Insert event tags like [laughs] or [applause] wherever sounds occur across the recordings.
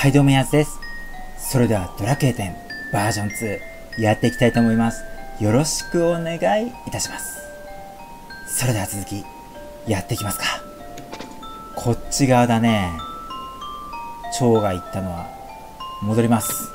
はいどうもやつです。それではドラクエ10バージョン2やっていきたいと思います。よろしくお願いいたします。それでは続き、やっていきますか。こっち側だね。蝶が行ったのは、戻ります。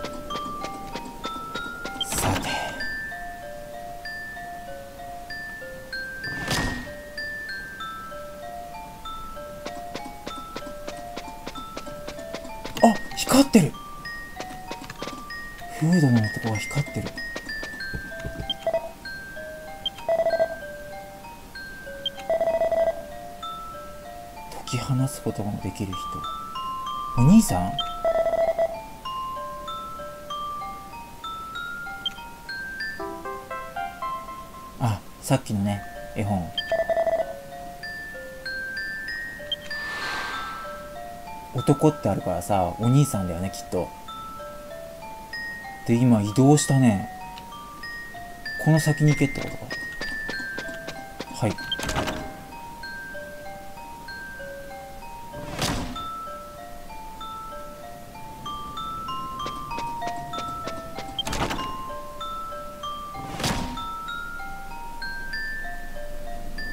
き放つことができる人。お兄さん？あさっきのね絵本。男ってあるからさお兄さんだよねきっと。で今移動したね。この先に行けってことか。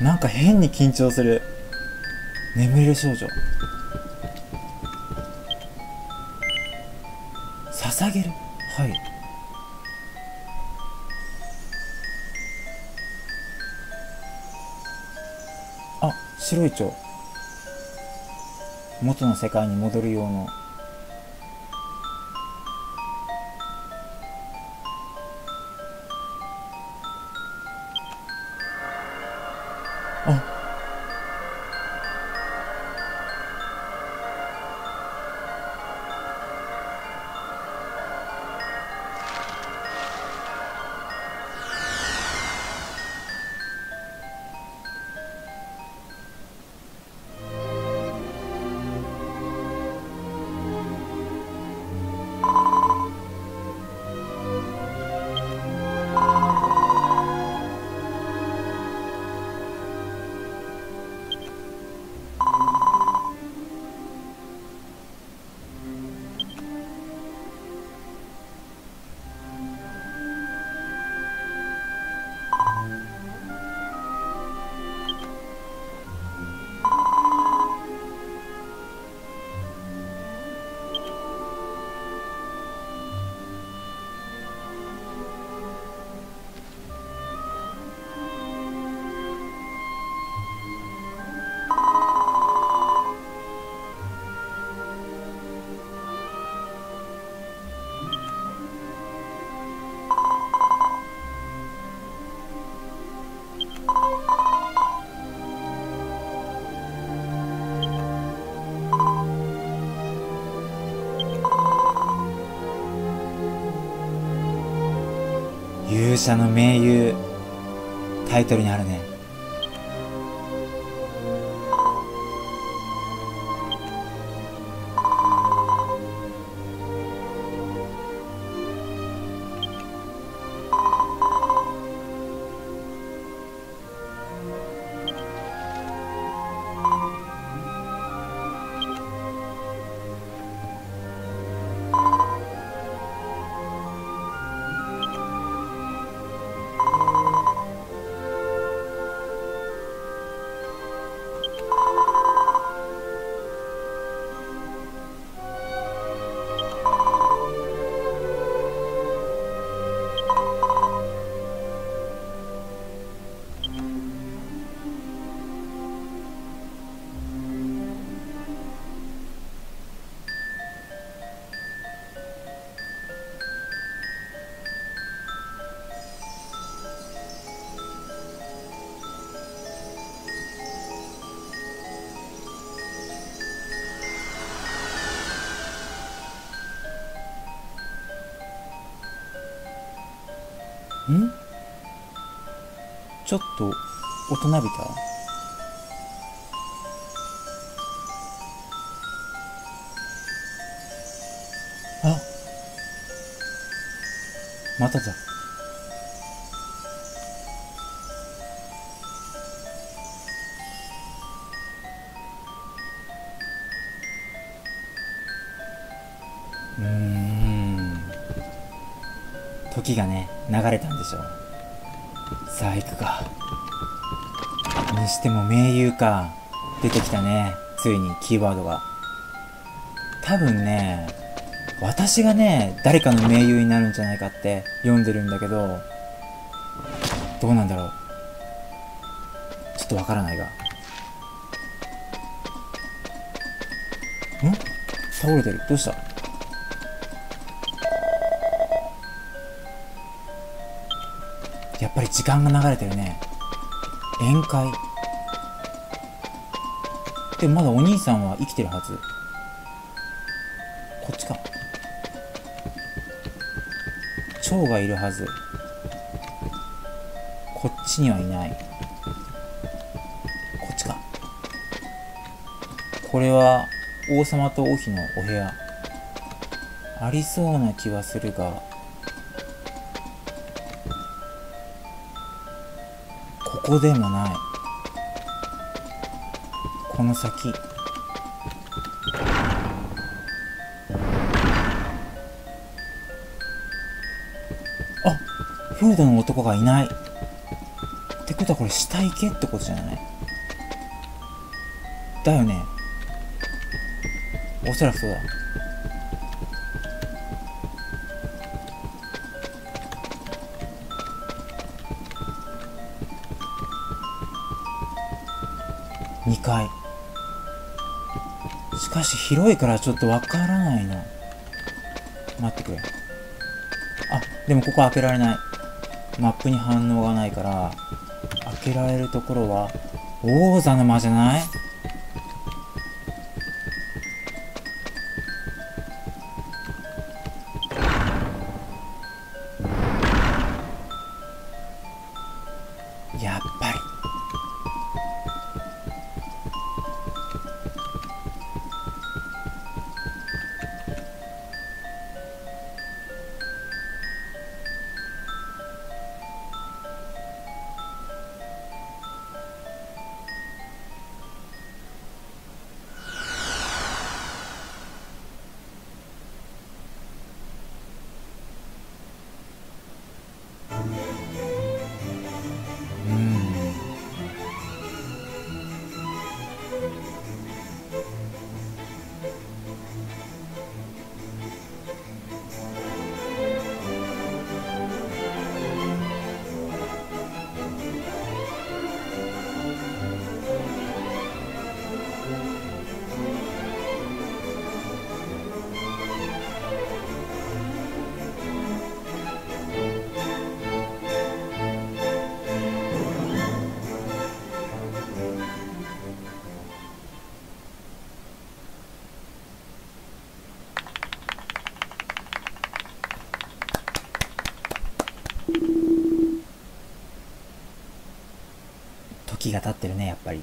なんか変に緊張する。眠れる少女捧げる。はい。あ白い蝶。元の世界に戻る用の勇者の盟友タイトルにあるね。ん？ちょっと大人びた？あまただ。時がね流れたんでしょ。うさあ行くか。にしても盟友か。出てきたね。ついにキーワードが。多分ね私がね誰かの盟友になるんじゃないかって読んでるんだけどどうなんだろう。ちょっとわからないが。ん？倒れてる。どうした？やっぱり時間が流れてるね。宴会。でまだお兄さんは生きてるはず。こっちか。蝶がいるはず。こっちにはいない。こっちか。これは王様と王妃のお部屋。ありそうな気はするが。こでもない。この先。あフードの男がいない。ってことはこれ下行けってことじゃない？だよね。おそらくそうだ。階しかし広いからちょっとわからないな。待ってくれ。あでもここ開けられない。マップに反応がないから開けられるところは王座の間じゃない？時が経ってるねやっぱり。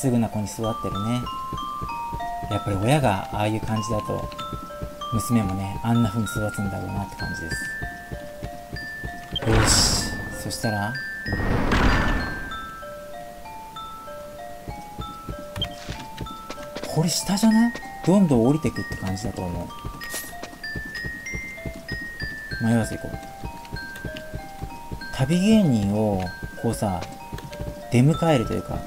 すぐな子に育ってるね。やっぱり親がああいう感じだと娘もねあんな風に育つんだろうなって感じです。よし。そしたらこれ下じゃない？どんどん降りてくって感じだと思う。迷わず行こう。旅芸人をこうさ出迎えるというか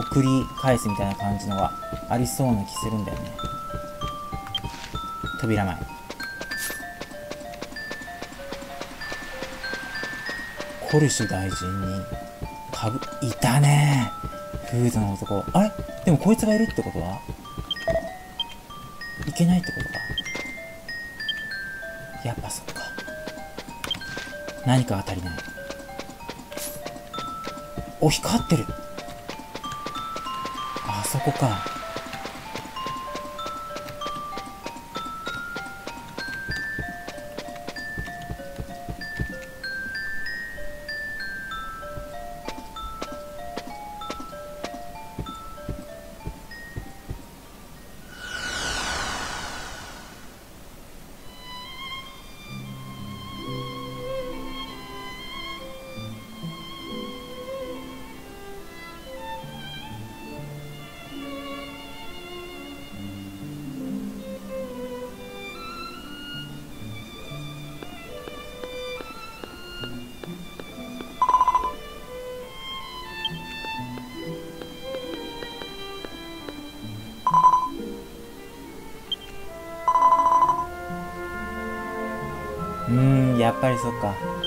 送り返すみたいな感じのがありそうな気するんだよね。扉前。コルシュ大臣にかぶいたね。フードの男。あれ？でもこいつがいるってことは？いけないってことか。やっぱそっか。何かが足りない。お光ってる。そこか。りそっか。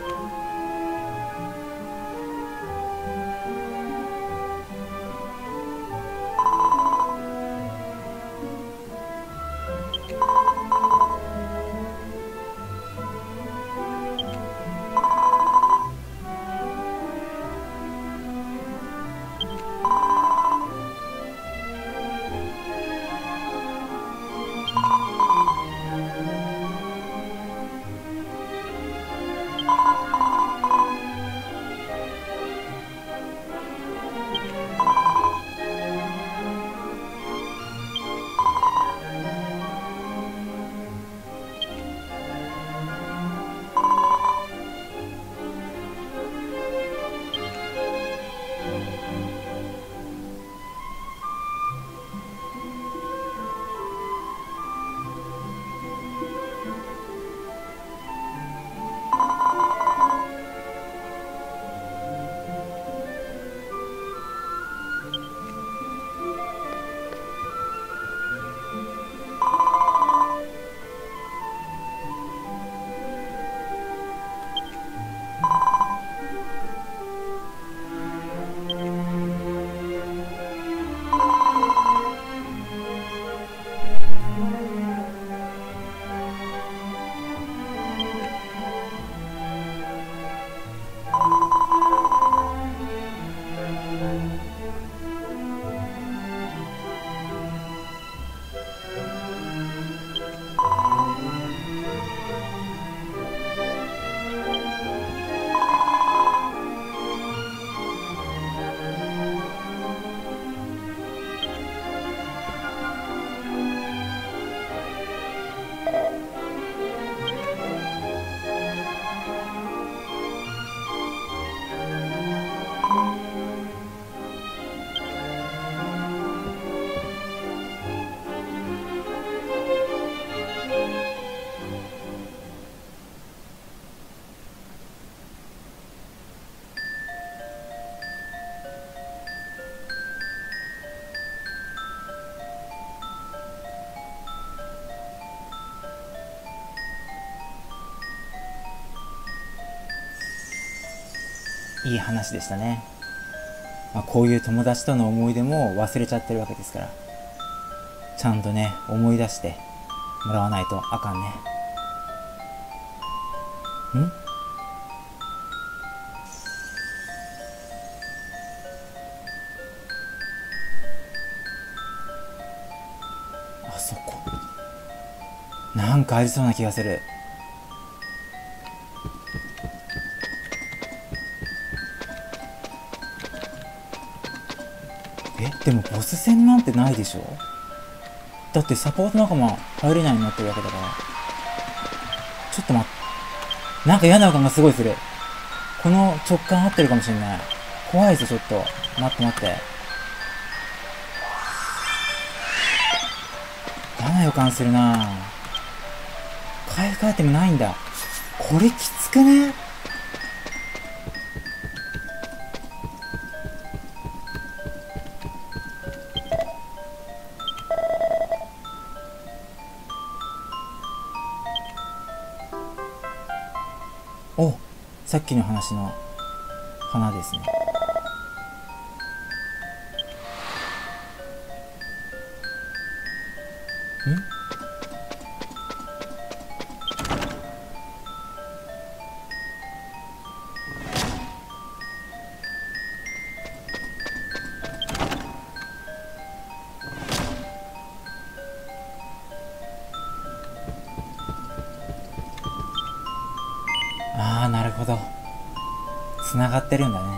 いい話でしたね、まあ、こういう友達との思い出も忘れちゃってるわけですから。ちゃんとね思い出してもらわないとあかんね。ん？あそこなんかありそうな気がする。でもボス戦なんてないでしょ？だってサポート仲間入れないようになってるわけだから。ちょっと待って。なんか嫌な予感がすごいする。この直感合ってるかもしんない。怖いぞ、ちょっと。待って待って。嫌な予感するな買い替えてもないんだ。これきつくね？さっきの話の花ですね。ん？がってるんだね。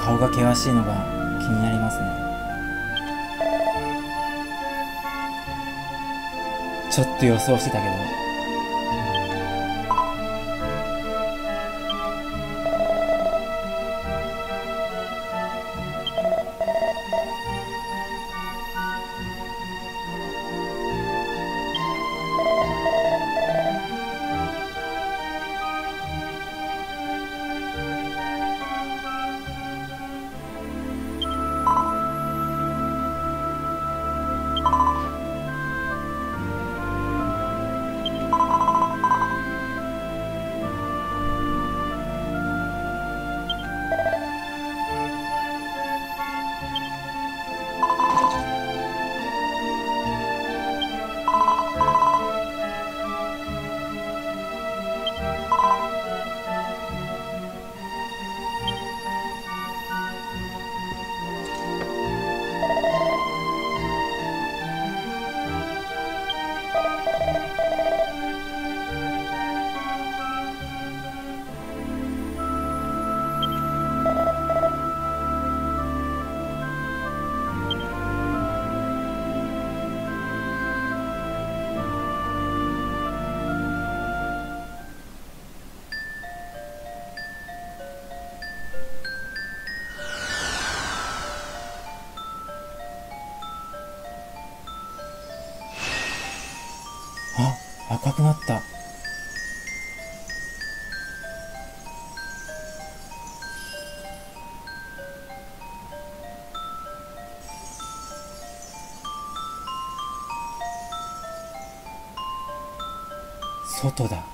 顔が険しいのが気になりますね。ちょっと予想してたけど。赤くなった。外だ。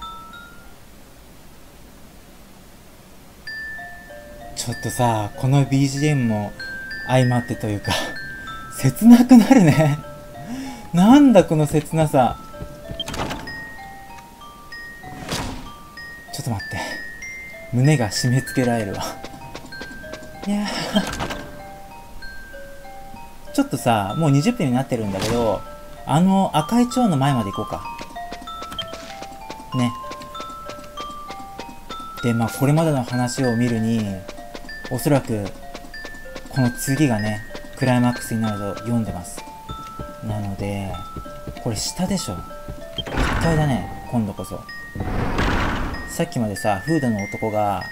ちょっとさこの BGM も相まってというか切なくなるね。なんだこの切なさ。と待って。胸が締め付けられるわ。いやちょっとさもう20分になってるんだけどあの赤い蝶の前まで行こうか。ね。でまあこれまでの話を見るにおそらくこの次がねクライマックスになると読んでます。なのでこれ下でしょ。絶対だね今度こそ。さっきまでさフードの男が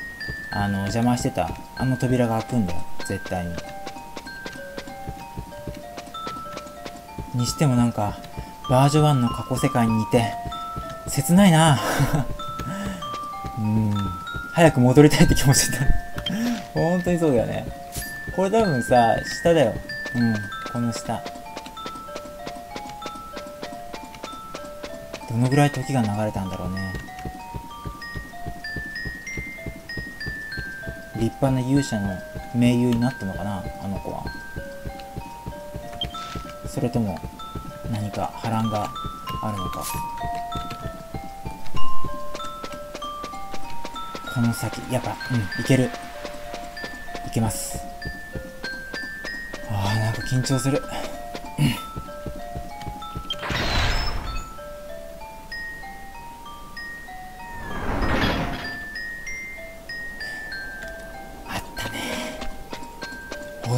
あの邪魔してたあの扉が開くんだよ絶対ににしてもなんか、バージョン1の過去世界にいて、切ないな [laughs] うん。早く戻りたいって気持ちだ。[laughs] 本当にそうだよね。これ多分さ、下だよ。うん、この下。どのぐらい時が流れたんだろうね。立派な勇者の盟友になったのかなあの子は。それとも何か波乱があるのか。この先、やっぱ、うん、いける。いけます。ああ、なんか緊張する。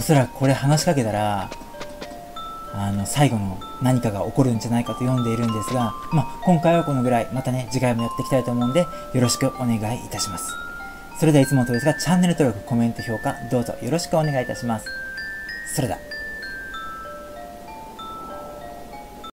そらくこれ話しかけたら、あの、最後の何かが起こるんじゃないかと読んでいるんですが、まあ、今回はこのぐらい、またね、次回もやっていきたいと思うんで、よろしくお願いいたします。それではいつもとですが、チャンネル登録、コメント、評価、どうぞよろしくお願いいたします。それでは。